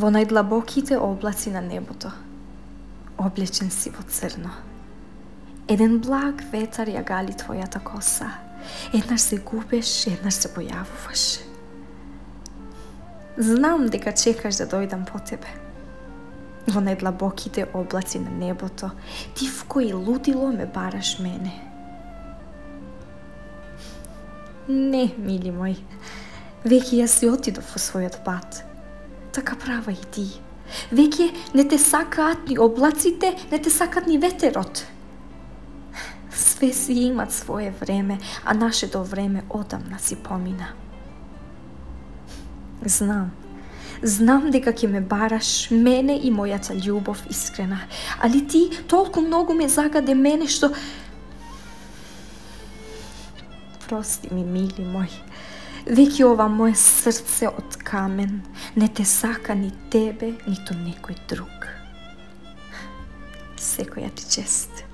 во најдлабоките облаци на небото, облечен си во црно. Еден благ ветар ја гали твојата коса. Еднаш се губеш, еднаш се појавуваш. Знам дека чекаш да дојдам по тебе. Во најдлабоките облаци на небото, ти в кој лудило ме бараш мене. Не, мили мој, веќе јас си отидов во својот пат. Така права и ти. Веќе не те сакаат ни облаците, не те сакаат ни ветерот. Све си имат свое време, а нашето време одамна си помина. Знам, знам дека ќе ме бараш мене и мојата љубов искрена, али ти толку многу ме загаде мене што Прости ми, мили мој. Веќе ова мое срце од камен не те сака ни тебе, ниту некој друг. Секоја ти чест.